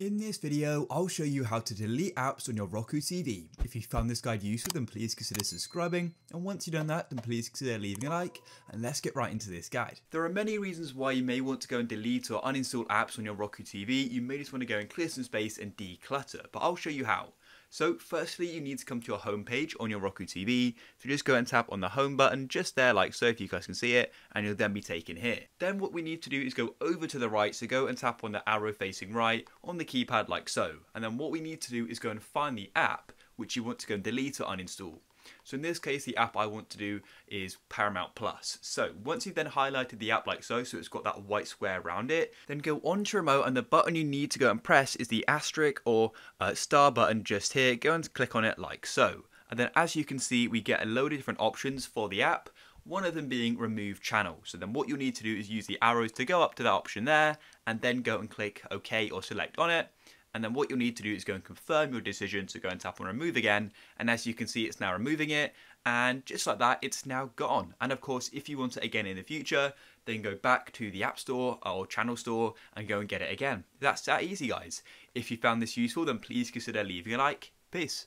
In this video, I'll show you how to delete apps on your Roku TV. If you found this guide useful, then please consider subscribing, and once you've done that, then please consider leaving a like, and let's get right into this guide. There are many reasons why you may want to go and delete or uninstall apps on your Roku TV. You may just want to go and clear some space and declutter, but I'll show you how. So firstly, you need to come to your home page on your Roku TV. So just go and tap on the home button just there like so if you guys can see it and you'll then be taken here. Then what we need to do is go over to the right. So go and tap on the arrow facing right on the keypad like so. And then what we need to do is go and find the app which you want to go and delete or uninstall. So in this case, the app I want to do is Paramount Plus. So once you've then highlighted the app like so, so it's got that white square around it, then go on to remote and the button you need to go and press is the asterisk or uh, star button just here. Go and click on it like so. And then as you can see, we get a load of different options for the app one of them being remove channel. So then what you'll need to do is use the arrows to go up to that option there and then go and click OK or select on it and then what you'll need to do is go and confirm your decision so go and tap on remove again. And as you can see it's now removing it. And just like that it's now gone. And of course if you want it again in the future then go back to the app store or channel store and go and get it again. That's that easy guys. If you found this useful then please consider leaving a like. Peace